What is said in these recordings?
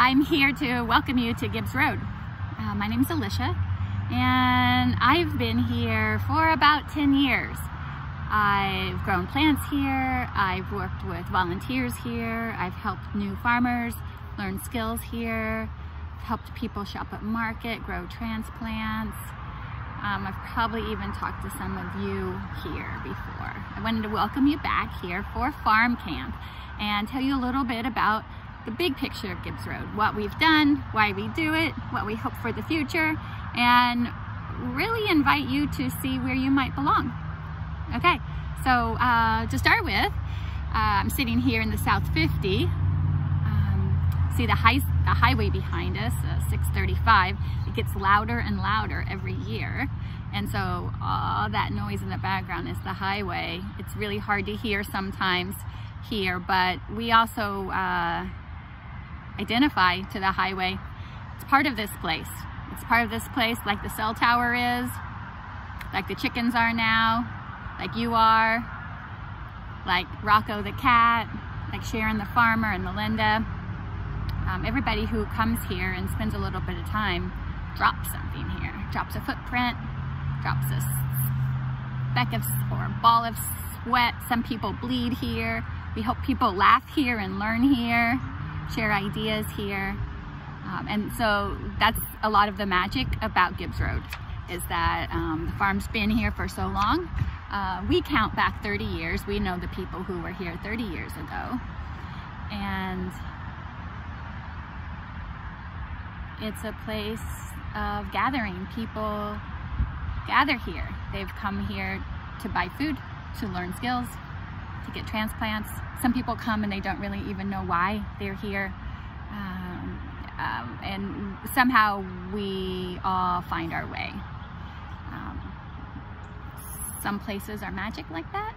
I'm here to welcome you to Gibbs Road. Uh, my name is Alicia and I've been here for about 10 years. I've grown plants here, I've worked with volunteers here, I've helped new farmers learn skills here, helped people shop at market, grow transplants. Um, I've probably even talked to some of you here before. I wanted to welcome you back here for Farm Camp and tell you a little bit about the big picture of Gibbs Road, what we've done, why we do it, what we hope for the future, and really invite you to see where you might belong. Okay, so uh, to start with, uh, I'm sitting here in the South 50. Um, see the, high, the highway behind us, uh, 635. It gets louder and louder every year. And so all that noise in the background is the highway. It's really hard to hear sometimes here, but we also uh, identify to the highway. It's part of this place. It's part of this place like the cell tower is, like the chickens are now, like you are, like Rocco the cat, like Sharon the farmer and Melinda. Um, everybody who comes here and spends a little bit of time drops something here. Drops a footprint, drops a speck of or a ball of sweat. Some people bleed here. We hope people laugh here and learn here share ideas here. Um, and so that's a lot of the magic about Gibbs Road is that um, the farm's been here for so long. Uh, we count back 30 years. We know the people who were here 30 years ago. And it's a place of gathering. People gather here. They've come here to buy food, to learn skills, to get transplants. Some people come and they don't really even know why they're here. Um, um, and somehow we all find our way. Um, some places are magic like that.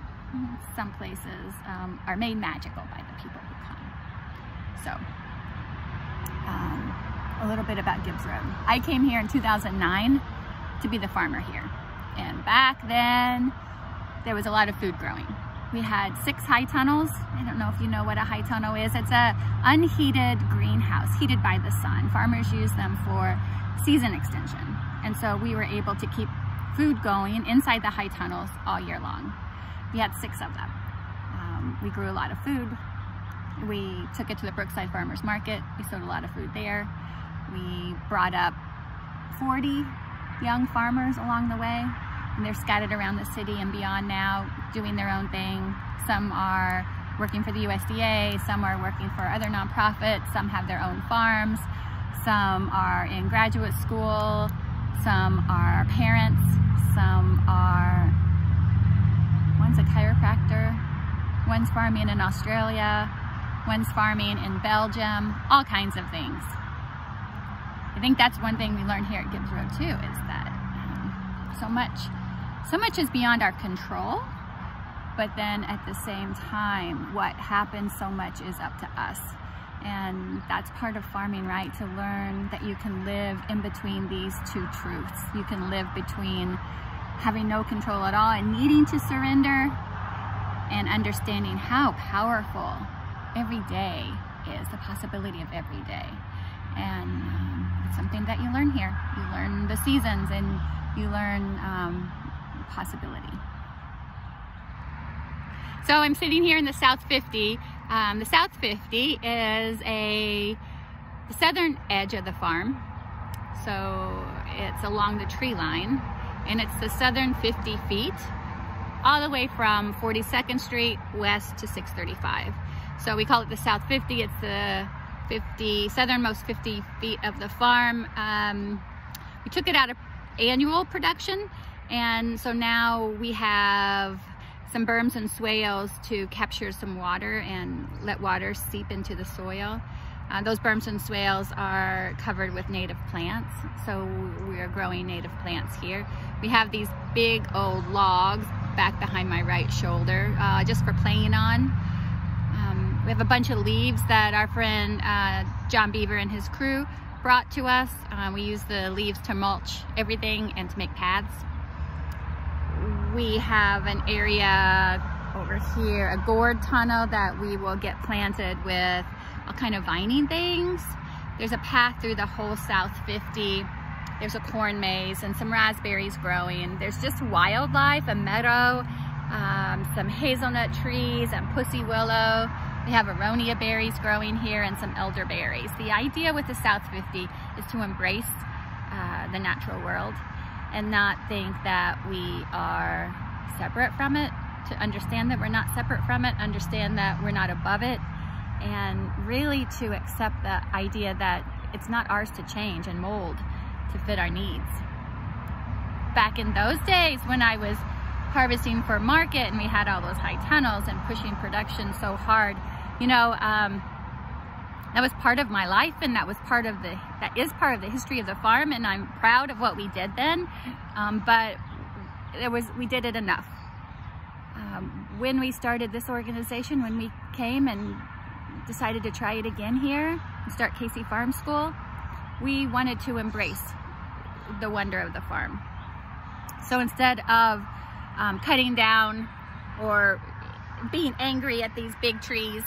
Some places um, are made magical by the people who come. So, um, a little bit about Gibbs Road. I came here in 2009 to be the farmer here. And back then, there was a lot of food growing. We had six high tunnels. I don't know if you know what a high tunnel is. It's a unheated greenhouse, heated by the sun. Farmers use them for season extension. And so we were able to keep food going inside the high tunnels all year long. We had six of them. Um, we grew a lot of food. We took it to the Brookside Farmers Market. We sold a lot of food there. We brought up 40 young farmers along the way they're scattered around the city and beyond now doing their own thing. Some are working for the USDA, some are working for other nonprofits, some have their own farms, some are in graduate school, some are parents, some are, one's a chiropractor, one's farming in Australia, one's farming in Belgium, all kinds of things. I think that's one thing we learned here at Gibbs Road too, is that um, so much so much is beyond our control, but then at the same time, what happens so much is up to us. And that's part of farming, right? To learn that you can live in between these two truths. You can live between having no control at all and needing to surrender and understanding how powerful every day is, the possibility of every day. And um, it's something that you learn here. You learn the seasons and you learn um, possibility. So I'm sitting here in the South 50. Um, the South 50 is a the southern edge of the farm. So it's along the tree line and it's the southern 50 feet all the way from 42nd Street west to 635. So we call it the South 50. It's the 50 southernmost 50 feet of the farm. Um, we took it out of annual production and so now we have some berms and swales to capture some water and let water seep into the soil. Uh, those berms and swales are covered with native plants, so we are growing native plants here. We have these big old logs back behind my right shoulder, uh, just for playing on. Um, we have a bunch of leaves that our friend uh, John Beaver and his crew brought to us. Uh, we use the leaves to mulch everything and to make paths we have an area over here, a gourd tunnel that we will get planted with all kind of vining things. There's a path through the whole South 50. There's a corn maze and some raspberries growing. There's just wildlife, a meadow, um, some hazelnut trees and pussy willow. We have aronia berries growing here and some elderberries. The idea with the South 50 is to embrace uh, the natural world and not think that we are separate from it, to understand that we're not separate from it, understand that we're not above it, and really to accept the idea that it's not ours to change and mold to fit our needs. Back in those days when I was harvesting for market and we had all those high tunnels and pushing production so hard, you know, um, that was part of my life and that was part of the, that is part of the history of the farm and I'm proud of what we did then, um, but it was, we did it enough. Um, when we started this organization, when we came and decided to try it again here and start KC Farm School, we wanted to embrace the wonder of the farm. So instead of um, cutting down or being angry at these big trees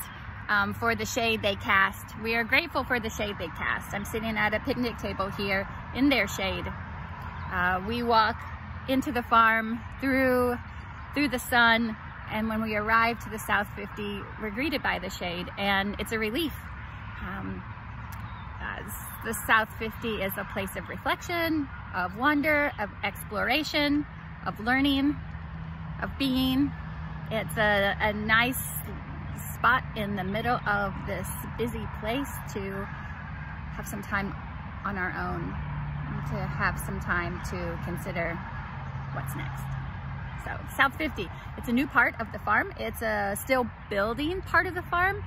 um, for the shade they cast, we are grateful for the shade they cast. I'm sitting at a picnic table here in their shade. Uh, we walk into the farm through through the sun and when we arrive to the South 50, we're greeted by the shade and it's a relief. Um, the South 50 is a place of reflection, of wonder, of exploration, of learning, of being. It's a, a nice spot in the middle of this busy place to have some time on our own, to have some time to consider what's next. So South 50, it's a new part of the farm. It's a still building part of the farm.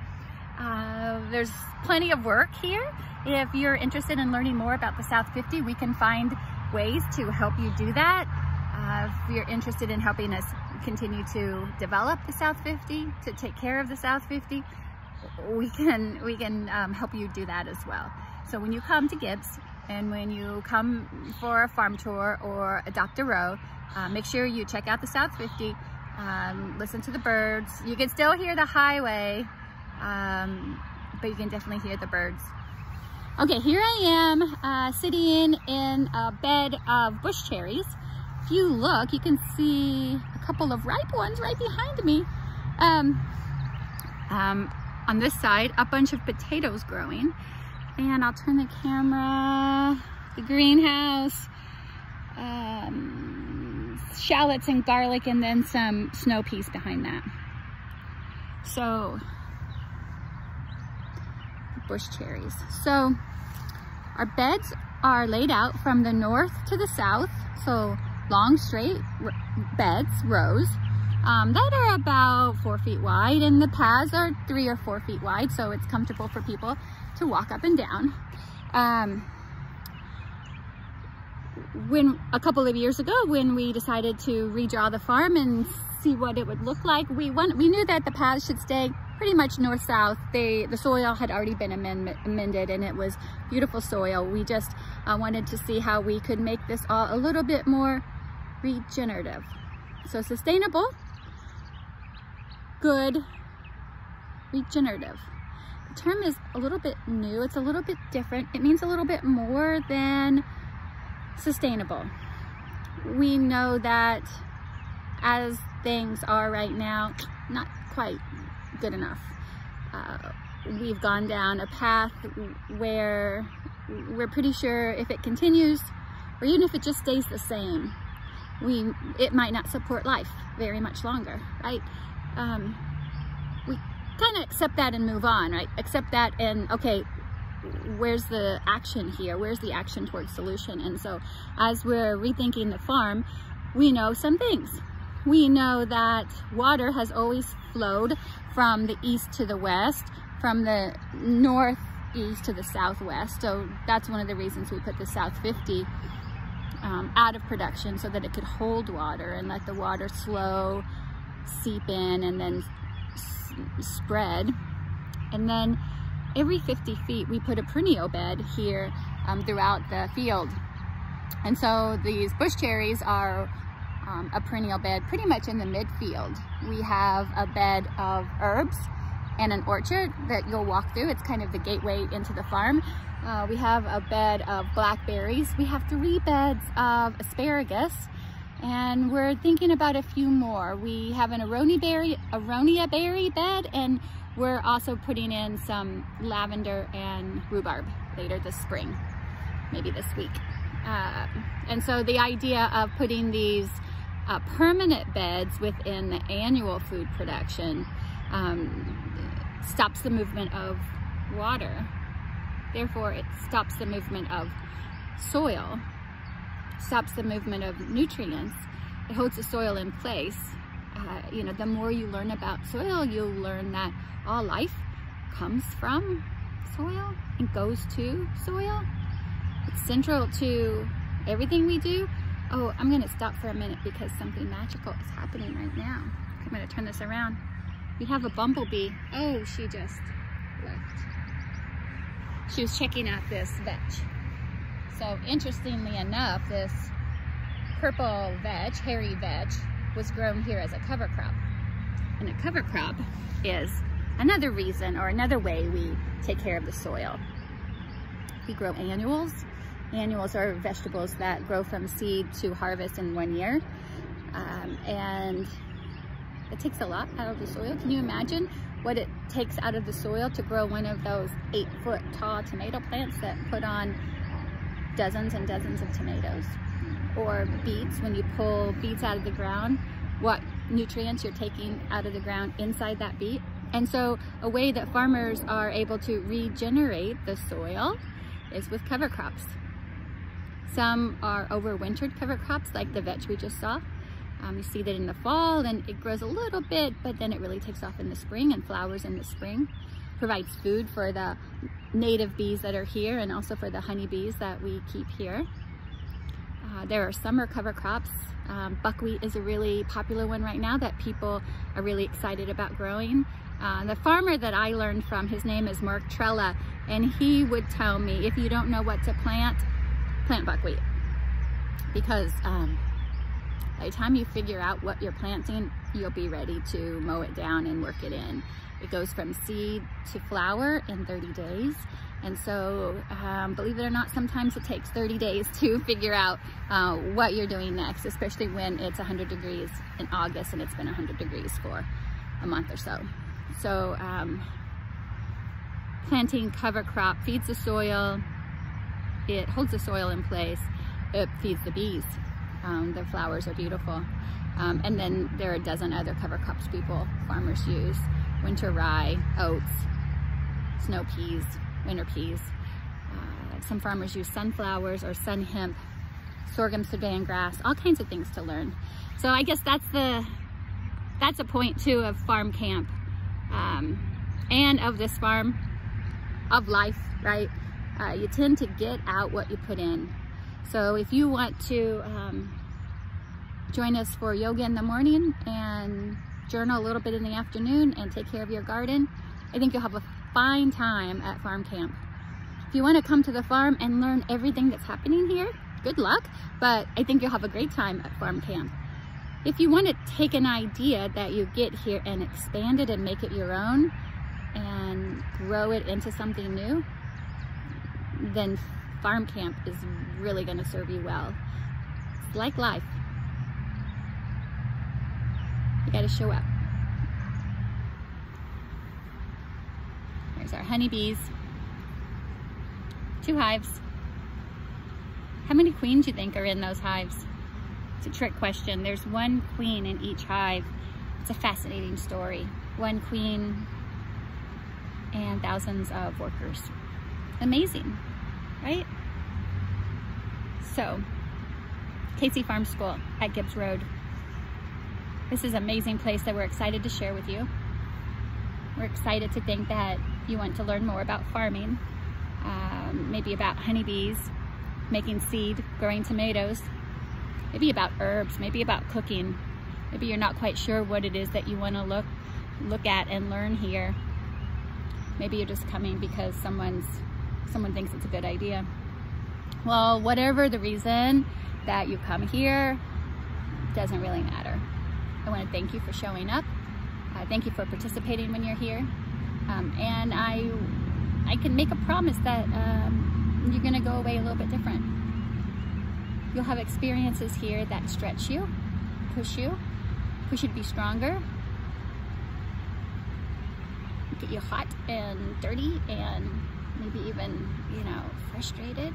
Uh, there's plenty of work here. If you're interested in learning more about the South 50, we can find ways to help you do that. Uh, if you're interested in helping us continue to develop the South 50, to take care of the South 50, we can, we can um, help you do that as well. So when you come to Gibbs and when you come for a farm tour or adopt a row, uh, make sure you check out the South 50, um, listen to the birds. You can still hear the highway, um, but you can definitely hear the birds. Okay, here I am uh, sitting in a bed of bush cherries. If you look, you can see a couple of ripe ones right behind me. Um, um, on this side, a bunch of potatoes growing. And I'll turn the camera, the greenhouse, um, shallots and garlic, and then some snow peas behind that. So bush cherries. So our beds are laid out from the north to the south. So long straight beds, rows, um, that are about four feet wide and the paths are three or four feet wide. So it's comfortable for people to walk up and down. Um, when a couple of years ago when we decided to redraw the farm and see what it would look like we want we knew that the paths should stay pretty much north-south. They The soil had already been amend, amended and it was beautiful soil. We just uh, wanted to see how we could make this all a little bit more regenerative. So sustainable, good, regenerative. The term is a little bit new. It's a little bit different. It means a little bit more than sustainable. We know that as things are right now, not quite good enough. Uh, we've gone down a path where we're pretty sure if it continues, or even if it just stays the same, we it might not support life very much longer, right? Um, we kind of accept that and move on, right? Accept that and, okay, where's the action here? Where's the action towards solution? And so as we're rethinking the farm, we know some things. We know that water has always flowed from the east to the west, from the northeast to the southwest. So that's one of the reasons we put the South 50 um, out of production so that it could hold water and let the water slow seep in and then spread. And then every 50 feet we put a perennial bed here um, throughout the field. And so these bush cherries are um, a perennial bed pretty much in the midfield. We have a bed of herbs and an orchard that you'll walk through. It's kind of the gateway into the farm. Uh, we have a bed of blackberries. We have three beds of asparagus and we're thinking about a few more. We have an aronia berry, aronia berry bed and we're also putting in some lavender and rhubarb later this spring, maybe this week. Uh, and so the idea of putting these uh, permanent beds within the annual food production um, stops the movement of water. Therefore, it stops the movement of soil, stops the movement of nutrients. It holds the soil in place. Uh, you know, the more you learn about soil, you'll learn that all life comes from soil and goes to soil. It's central to everything we do. Oh, I'm gonna stop for a minute because something magical is happening right now. I'm gonna turn this around. We have a bumblebee. Oh, she just left. She was checking out this vetch. So interestingly enough, this purple vetch, hairy vetch, was grown here as a cover crop. And a cover crop is another reason or another way we take care of the soil. We grow annuals. Annuals are vegetables that grow from seed to harvest in one year. Um, and it takes a lot out of the soil. Can you imagine what it takes out of the soil to grow one of those eight foot tall tomato plants that put on dozens and dozens of tomatoes? Or beets, when you pull beets out of the ground, what nutrients you're taking out of the ground inside that beet. And so a way that farmers are able to regenerate the soil is with cover crops. Some are overwintered cover crops like the vetch we just saw. Um, you see that in the fall and it grows a little bit, but then it really takes off in the spring and flowers in the spring. Provides food for the native bees that are here and also for the honeybees that we keep here. Uh, there are summer cover crops. Um, buckwheat is a really popular one right now that people are really excited about growing. Uh, the farmer that I learned from, his name is Mark Trella, and he would tell me, if you don't know what to plant, plant buckwheat. Because um, by the time you figure out what you're planting, you'll be ready to mow it down and work it in. It goes from seed to flower in 30 days. And so, um, believe it or not, sometimes it takes 30 days to figure out uh, what you're doing next, especially when it's 100 degrees in August and it's been 100 degrees for a month or so. So, um, planting cover crop feeds the soil, it holds the soil in place, it feeds the bees. Um, the flowers are beautiful. Um, and then there are a dozen other cover crops people, farmers use. Winter rye, oats, snow peas, winter peas. Uh, some farmers use sunflowers or sun hemp, sorghum Sudan grass, all kinds of things to learn. So I guess that's the that's a point too of farm camp um, and of this farm of life, right? Uh, you tend to get out what you put in. So if you want to um, join us for yoga in the morning and journal a little bit in the afternoon and take care of your garden, I think you'll have a fine time at farm camp. If you want to come to the farm and learn everything that's happening here, good luck, but I think you'll have a great time at farm camp. If you want to take an idea that you get here and expand it and make it your own and grow it into something new, then farm camp is really going to serve you well. It's like life. You got to show up. There's our honeybees. Two hives. How many queens you think are in those hives? It's a trick question. There's one queen in each hive. It's a fascinating story. One queen and thousands of workers. Amazing, right? So, KC Farm School at Gibbs Road. This is an amazing place that we're excited to share with you. We're excited to think that you want to learn more about farming, um, maybe about honeybees, making seed, growing tomatoes, maybe about herbs, maybe about cooking. Maybe you're not quite sure what it is that you want to look look at and learn here. Maybe you're just coming because someone's someone thinks it's a good idea. Well, whatever the reason that you come here, doesn't really matter. I want to thank you for showing up. Uh, thank you for participating when you're here. Um, and I, I can make a promise that um, you're gonna go away a little bit different. You'll have experiences here that stretch you, push you, push you to be stronger, get you hot and dirty and maybe even, you know, frustrated.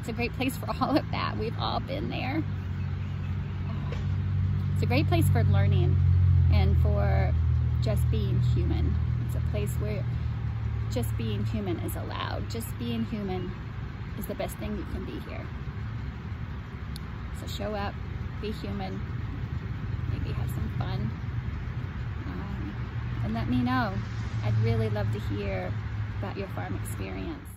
It's a great place for all of that. We've all been there. It's a great place for learning and for just being human. It's a place where just being human is allowed. Just being human is the best thing you can be here. So show up, be human, maybe have some fun, um, and let me know. I'd really love to hear about your farm experience.